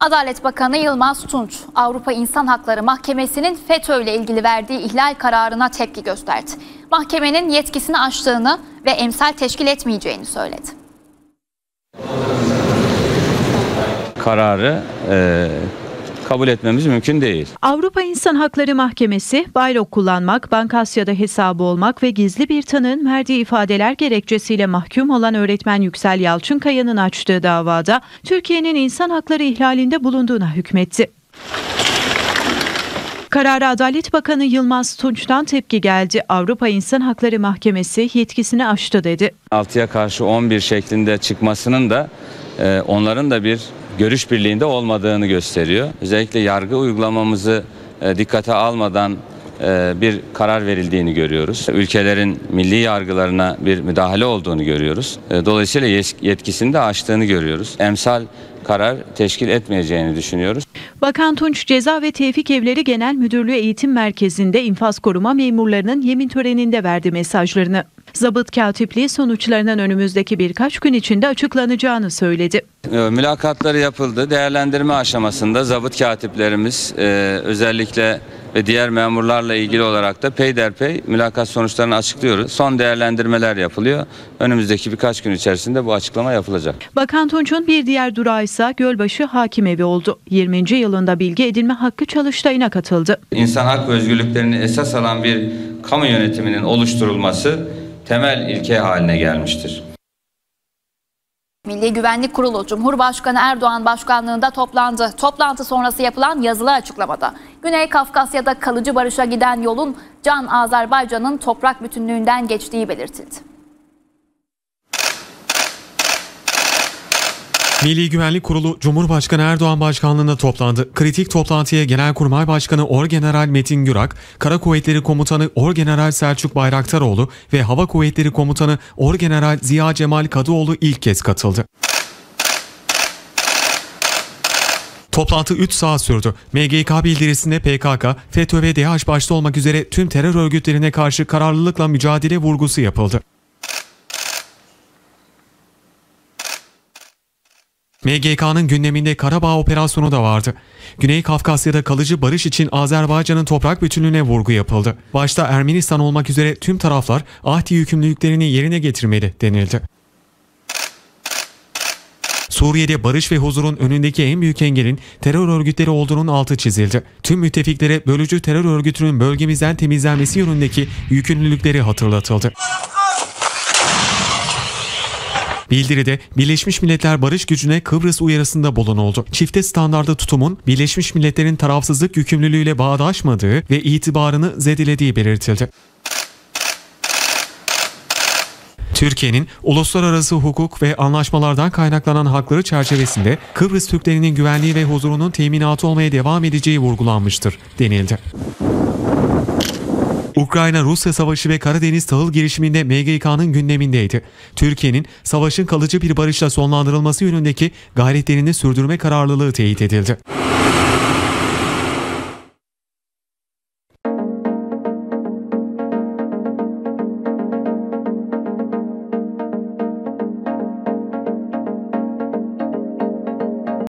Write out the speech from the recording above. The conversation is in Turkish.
Adalet Bakanı Yılmaz Tunç, Avrupa İnsan Hakları Mahkemesi'nin FETÖ ile ilgili verdiği ihlal kararına tepki gösterdi. Mahkemenin yetkisini aştığını ve emsal teşkil etmeyeceğini söyledi. kararı e, kabul etmemiz mümkün değil. Avrupa İnsan Hakları Mahkemesi, baylok kullanmak, Bankasya'da hesabı olmak ve gizli bir tanığın verdiği ifadeler gerekçesiyle mahkum olan öğretmen Yüksel Yalçınkaya'nın açtığı davada Türkiye'nin insan hakları ihlalinde bulunduğuna hükmetti. Karara Adalet Bakanı Yılmaz Tunç'tan tepki geldi. Avrupa İnsan Hakları Mahkemesi yetkisini aştı dedi. 6'ya karşı 11 şeklinde çıkmasının da e, onların da bir görüş birliğinde olmadığını gösteriyor. Özellikle yargı uygulamamızı e, dikkate almadan e, bir karar verildiğini görüyoruz. Ülkelerin milli yargılarına bir müdahale olduğunu görüyoruz. E, Dolayısıyla yetkisini de aştığını görüyoruz. Emsal karar teşkil etmeyeceğini düşünüyoruz. Bakan Tunç Ceza ve Tevfik Evleri Genel Müdürlüğü Eğitim Merkezi'nde infaz koruma memurlarının yemin töreninde verdi mesajlarını. Zabıt katipliği sonuçlarının önümüzdeki birkaç gün içinde açıklanacağını söyledi. E, Mülakatları yapıldı. Değerlendirme aşamasında zabıt katiplerimiz e, özellikle ve diğer memurlarla ilgili olarak da peyderpey mülakat sonuçlarını açıklıyoruz. Son değerlendirmeler yapılıyor. Önümüzdeki birkaç gün içerisinde bu açıklama yapılacak. Bakan Tunç'un bir diğer durağı ise Gölbaşı Hakim Evi oldu. 20. yılında bilgi edinme hakkı çalıştayına katıldı. İnsan hak ve özgürlüklerini esas alan bir kamu yönetiminin oluşturulması temel ilke haline gelmiştir. Milli Güvenlik Kurulu Cumhurbaşkanı Erdoğan başkanlığında toplandı. Toplantı sonrası yapılan yazılı açıklamada Güney Kafkasya'da kalıcı barışa giden yolun Can Azerbaycan'ın toprak bütünlüğünden geçtiği belirtildi. Milli Güvenlik Kurulu Cumhurbaşkanı Erdoğan başkanlığında toplandı. Kritik toplantıya Genelkurmay Başkanı Orgeneral Metin Gürak, Kara Kuvvetleri Komutanı Orgeneral Selçuk Bayraktaroğlu ve Hava Kuvvetleri Komutanı Orgeneral Ziya Cemal Kadıoğlu ilk kez katıldı. Toplantı 3 saat sürdü. MGK bildirisinde PKK, FETÖ ve DH başta olmak üzere tüm terör örgütlerine karşı kararlılıkla mücadele vurgusu yapıldı. MGK'nın gündeminde Karabağ operasyonu da vardı. Güney Kafkasya'da kalıcı barış için Azerbaycan'ın toprak bütünlüğüne vurgu yapıldı. Başta Ermenistan olmak üzere tüm taraflar ahdi yükümlülüklerini yerine getirmeli denildi. Suriye'de barış ve huzurun önündeki en büyük engelin terör örgütleri olduğunun altı çizildi. Tüm müttefiklere bölücü terör örgütünün bölgemizden temizlenmesi yönündeki yükümlülükleri hatırlatıldı. Bildiride Birleşmiş Milletler barış gücüne Kıbrıs uyarısında bulunuldu. Çifte standarda tutumun Birleşmiş Milletler'in tarafsızlık yükümlülüğüyle bağdaşmadığı ve itibarını zedelediği belirtildi. Türkiye'nin uluslararası hukuk ve anlaşmalardan kaynaklanan hakları çerçevesinde Kıbrıs Türklerinin güvenliği ve huzurunun teminatı olmaya devam edeceği vurgulanmıştır denildi. Ukrayna-Rusya savaşı ve Karadeniz tahıl girişiminde MGK'nın gündemindeydi. Türkiye'nin savaşın kalıcı bir barışla sonlandırılması yönündeki gayretlerini sürdürme kararlılığı teyit edildi.